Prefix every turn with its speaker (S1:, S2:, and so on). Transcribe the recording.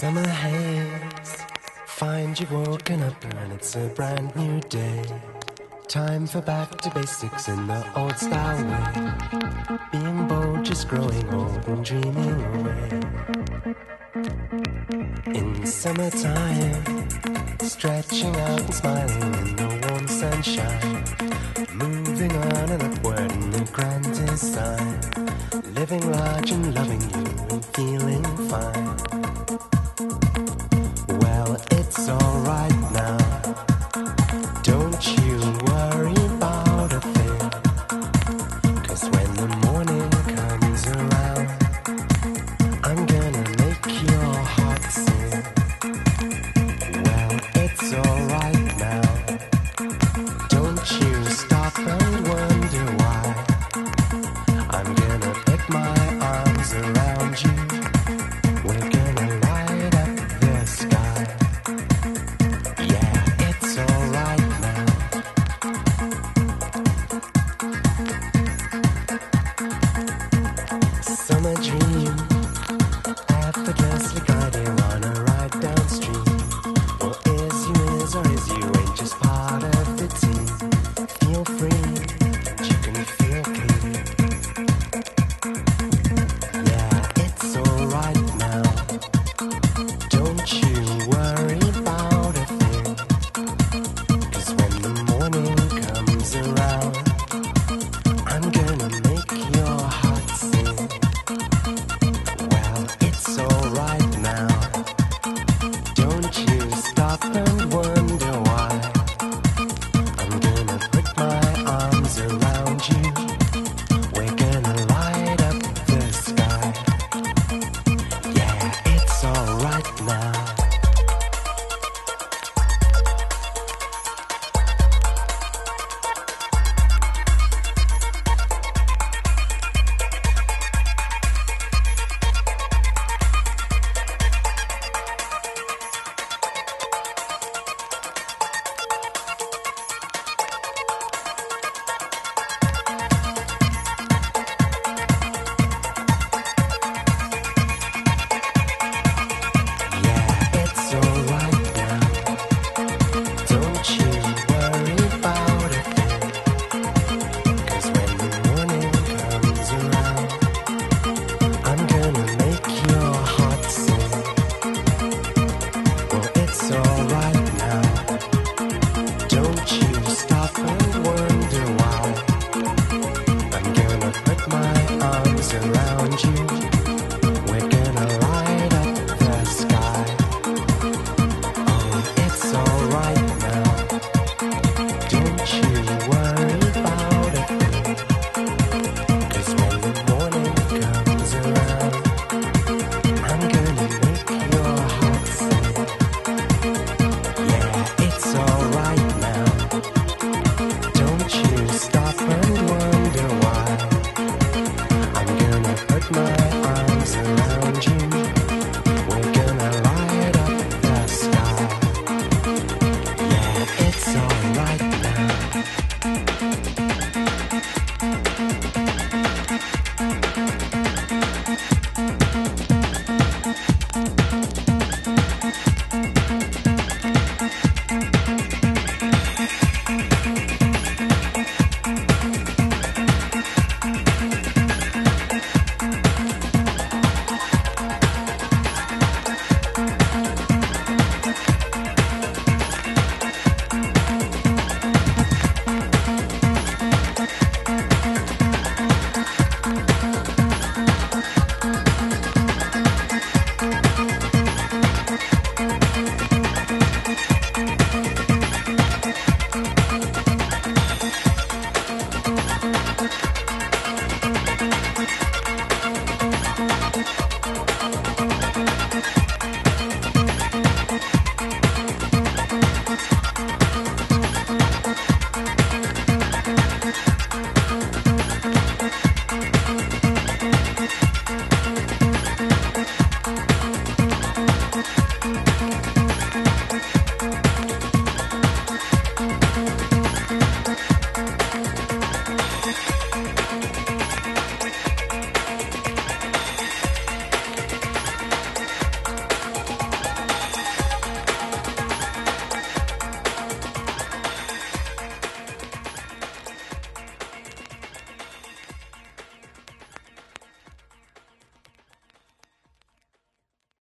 S1: Summer haze. Find you've woken up and it's a brand new day. Time for back to basics in the old style way. Being bold, just growing old and dreaming away. In summertime, stretching out and smiling in the warm sunshine. Moving on and upward in the grand design. Living large and loving you and feeling fine.